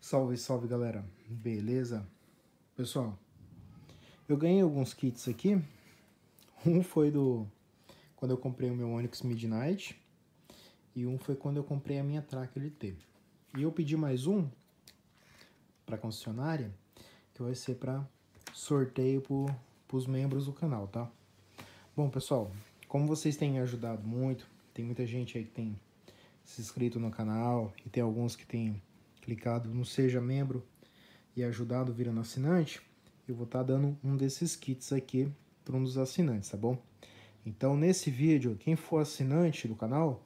Salve, salve galera, beleza? Pessoal, eu ganhei alguns kits aqui. Um foi do quando eu comprei o meu Onix Midnight e um foi quando eu comprei a minha Tracker LT. E eu pedi mais um para concessionária que vai ser para sorteio para os membros do canal, tá? Bom, pessoal, como vocês têm ajudado muito, tem muita gente aí que tem se inscrito no canal e tem alguns que têm clicado no Seja Membro e ajudado virando assinante, eu vou estar tá dando um desses kits aqui para um dos assinantes, tá bom? Então, nesse vídeo, quem for assinante do canal,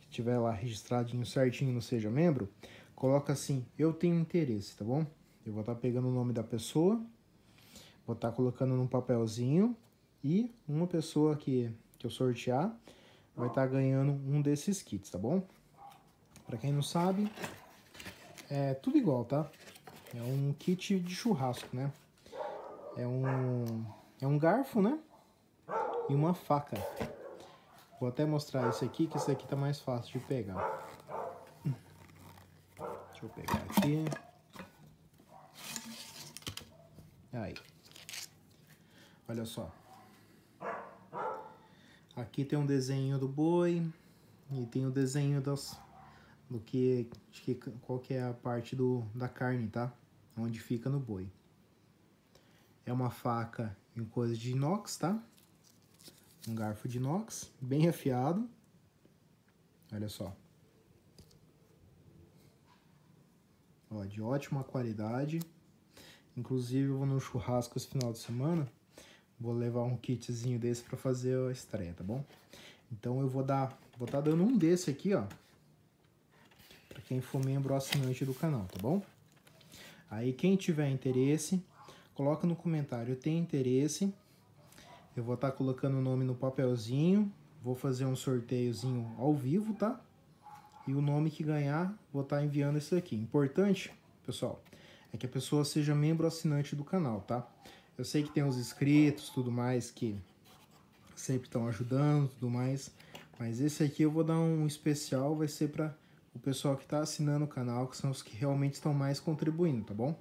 que tiver lá registradinho certinho no Seja Membro, coloca assim, eu tenho interesse, tá bom? Eu vou estar tá pegando o nome da pessoa, vou estar tá colocando num papelzinho e uma pessoa que, que eu sortear vai estar tá ganhando um desses kits, tá bom? Para quem não sabe, é tudo igual, tá? É um kit de churrasco, né? É um, é um garfo, né? E uma faca. Vou até mostrar esse aqui, que esse aqui tá mais fácil de pegar. Deixa eu pegar aqui. Aí. Olha só. Aqui tem um desenho do boi e tem o desenho das, do que, que qual que é a parte do, da carne, tá? Onde fica no boi. É uma faca em coisa de inox, tá? Um garfo de inox, bem afiado. Olha só. Ó, de ótima qualidade. Inclusive, eu vou no churrasco esse final de semana Vou levar um kitzinho desse para fazer a estreia, tá bom? Então eu vou dar, vou estar tá dando um desse aqui, ó. Quem for membro assinante do canal, tá bom? Aí quem tiver interesse, coloca no comentário, tenho interesse. Eu vou estar tá colocando o nome no papelzinho, vou fazer um sorteiozinho ao vivo, tá? E o nome que ganhar, vou estar tá enviando isso aqui. Importante, pessoal, é que a pessoa seja membro assinante do canal, tá? Eu sei que tem os inscritos, tudo mais, que sempre estão ajudando, tudo mais. Mas esse aqui eu vou dar um especial, vai ser para o pessoal que está assinando o canal, que são os que realmente estão mais contribuindo, tá bom?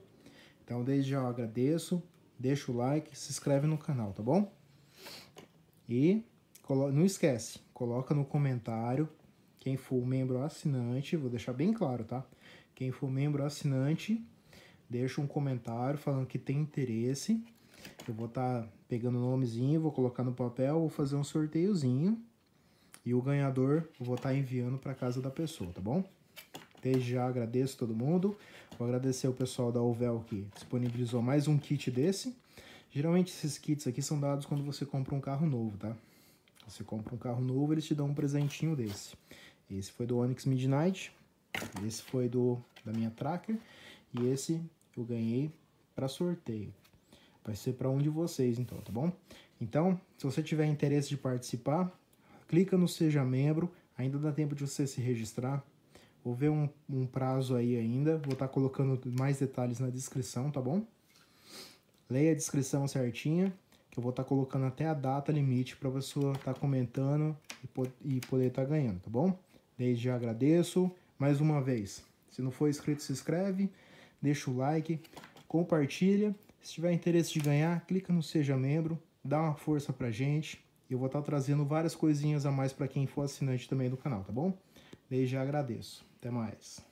Então desde já eu agradeço, deixa o like, se inscreve no canal, tá bom? E não esquece, coloca no comentário quem for membro assinante, vou deixar bem claro, tá? Quem for membro assinante, deixa um comentário falando que tem interesse eu vou estar tá pegando o nomezinho, vou colocar no papel, vou fazer um sorteiozinho. E o ganhador eu vou estar tá enviando para casa da pessoa, tá bom? Desde já agradeço todo mundo. Vou agradecer o pessoal da Uvel que disponibilizou mais um kit desse. Geralmente esses kits aqui são dados quando você compra um carro novo, tá? Você compra um carro novo, eles te dão um presentinho desse. Esse foi do Onix Midnight, esse foi do da minha Tracker e esse eu ganhei para sorteio. Vai ser para um de vocês, então, tá bom? Então, se você tiver interesse de participar, clica no Seja Membro, ainda dá tempo de você se registrar. Vou ver um, um prazo aí ainda, vou estar tá colocando mais detalhes na descrição, tá bom? Leia a descrição certinha, que eu vou estar tá colocando até a data limite para pessoa estar tá comentando e, e poder estar tá ganhando, tá bom? Desde já agradeço. Mais uma vez, se não for inscrito, se inscreve, deixa o like, compartilha se tiver interesse de ganhar, clica no Seja Membro, dá uma força pra gente. Eu vou estar trazendo várias coisinhas a mais para quem for assinante também do canal, tá bom? Desde já agradeço. Até mais.